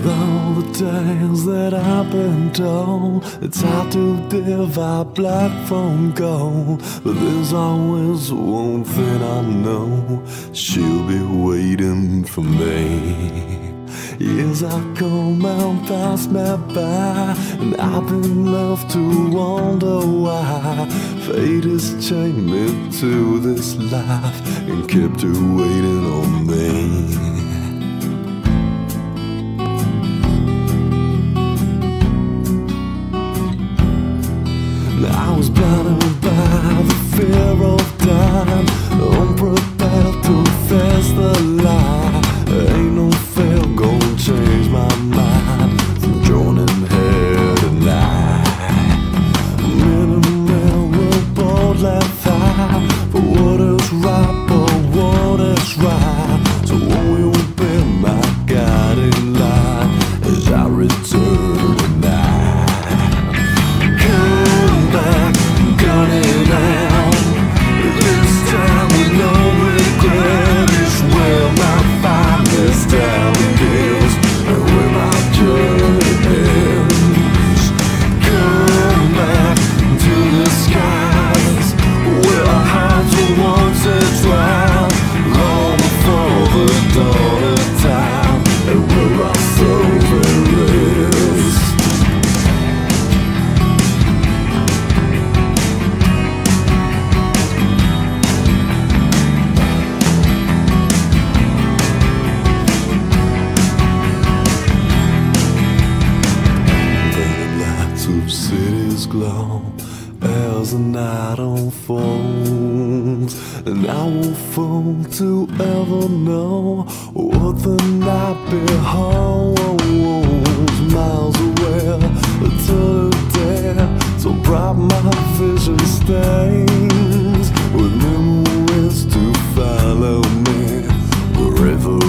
things that I've been told. It's hard to divide black from gold. But there's always one thing I know she'll be waiting for me. Years I've come and passed me by, and I've been left to wonder why fate has chained me to this life and kept her waiting on me. I was blinded by the fear of time, lights of cities glow as the night unfolds, and I will fall to ever know what the night beholds. Miles away, to there, so bright my vision stains with memories to follow me wherever.